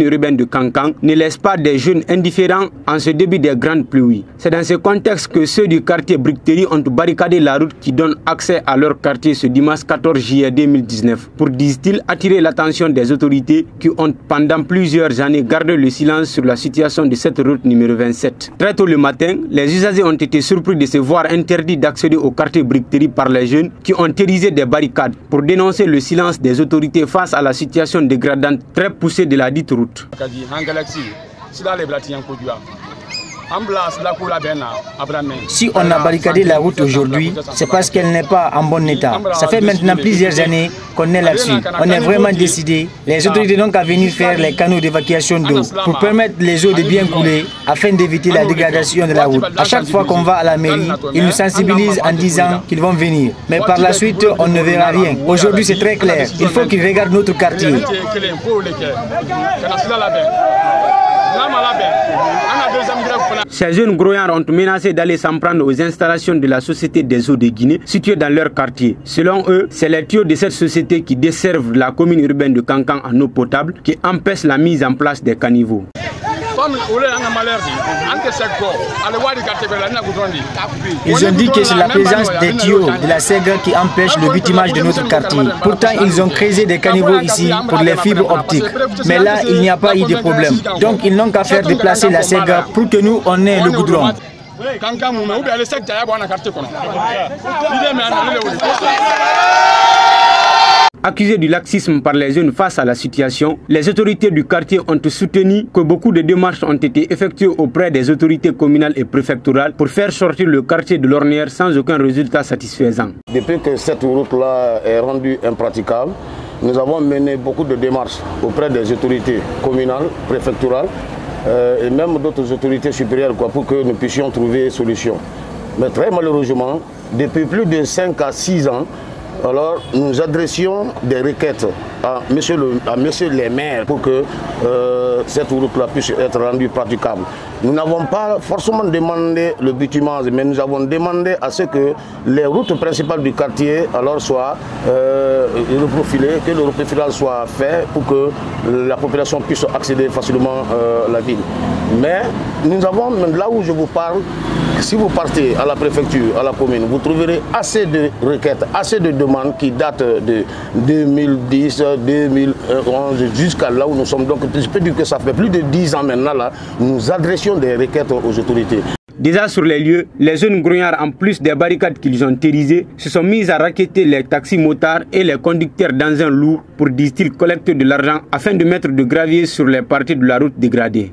urbaine de Cancan ne laisse pas des jeunes indifférents en ce début des grandes pluies. C'est dans ce contexte que ceux du quartier Bricterie ont barricadé la route qui donne accès à leur quartier ce dimanche 14 juillet 2019 pour, disent-ils, attirer l'attention des autorités qui ont pendant plusieurs années gardé le silence sur la situation de cette route numéro 27. Très tôt le matin, les usagers ont été surpris de se voir interdit d'accéder au quartier Bricterie par les jeunes qui ont érigé des barricades pour dénoncer le silence des autorités face à la situation dégradante très poussée de la dite route. route. Galaxy Si on a barricadé la route aujourd'hui, c'est parce qu'elle n'est pas en bon état. Ça fait maintenant plusieurs années qu'on est là-dessus. On est vraiment décidé. Les autorités n'ont qu'à venir faire les canaux d'évacuation d'eau pour permettre les eaux de bien couler afin d'éviter la dégradation de la route. À chaque fois qu'on va à la mairie, ils nous sensibilisent en disant qu'ils vont venir. Mais par la suite, on ne verra rien. Aujourd'hui, c'est très clair. Il faut qu'ils regardent notre quartier. Ces jeunes grouillards ont menacé d'aller s'en prendre aux installations de la Société des eaux de Guinée situées dans leur quartier. Selon eux, c'est les tuyaux de cette société qui desservent la commune urbaine de Cancan en eau potable qui empêchent la mise en place des caniveaux. Ils ont dit que c'est la présence des tuyaux de la SEG qui empêche le bitumage de notre quartier. Pourtant, ils ont créé des caniveaux ici pour les fibres optiques. Mais là, il n'y a pas eu de problème. Donc, ils n'ont qu'à faire déplacer la SEG pour que nous, on ait le goudron. Accusés du laxisme par les jeunes face à la situation, les autorités du quartier ont soutenu que beaucoup de démarches ont été effectuées auprès des autorités communales et préfectorales pour faire sortir le quartier de l'ornière sans aucun résultat satisfaisant. Depuis que cette route-là est rendue impraticable, nous avons mené beaucoup de démarches auprès des autorités communales, préfectorales euh, et même d'autres autorités supérieures pour que nous puissions trouver solution. Mais très malheureusement, depuis plus de 5 à 6 ans, alors nous adressions des requêtes à monsieur, les maires pour que euh, cette route-là puisse être rendue praticable. Nous n'avons pas forcément demandé le bitumage, mais nous avons demandé à ce que les routes principales du quartier alors soient euh, reprofilées, que le reprofilage soit fait pour que la population puisse accéder facilement euh, à la ville. Mais nous avons, là où je vous parle, si vous partez à la préfecture, à la commune, vous trouverez assez de requêtes, assez de demandes qui datent de 2010, 2011, jusqu'à là où nous sommes. Donc je peux dire que ça fait plus de 10 ans maintenant, là, nous adressions des requêtes aux autorités. Déjà sur les lieux, les jeunes grognards, en plus des barricades qu'ils ont terrorisées, se sont mis à raqueter les taxis motards et les conducteurs dans un lourd pour, disent-ils, collecter de l'argent afin de mettre de gravier sur les parties de la route dégradée.